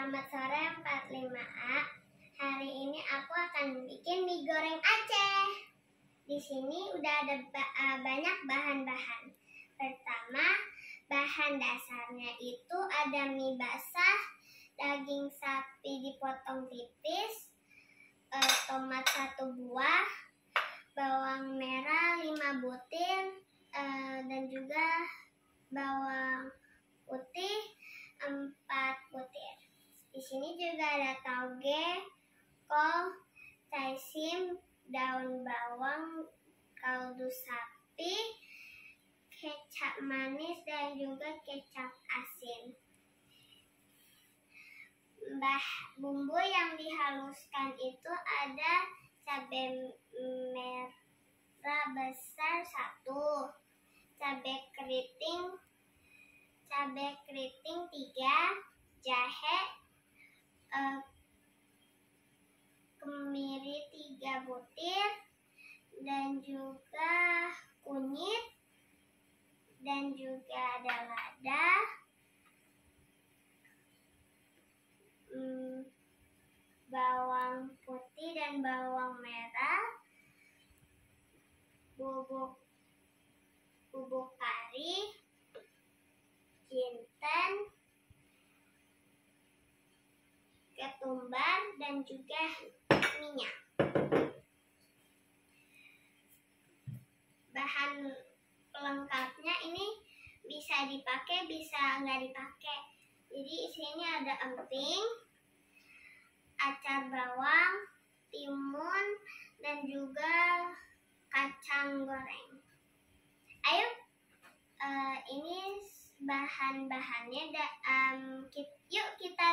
Selamat sore 45A. Hari ini aku akan bikin mie goreng Aceh. Di sini udah ada ba- eh, banyak bahan-bahan. Pertama, bahan dasarnya itu ada mie basah, daging sapi dipotong tipis, eh, tomat satu buah, bawang merah 5 butir, eh, dan juga bawang putih 4 butir. Di sini juga ada tauge, kol, caisim, daun bawang, kaldu sapi, kecap manis dan juga kecap asin. Bah, bumbu yang dihaluskan itu ada cabai merah besar satu, cabai keriting, cabai keriting tiga, jahe, eh, kemiri tiga butir, dan juga kunyit, dan juga ada lada, hmm, bawang putih dan bawang merah, bubuk bubuk ketumbar, dan juga minyak. Bahan pelengkapnya ini bisa dipakai, bisa nggak dipakai. Jadi di sini ada emping, acar bawang, timun, dan juga kacang goreng. Ayo, eh, ini bahan-bahannya. Ki- yuk kita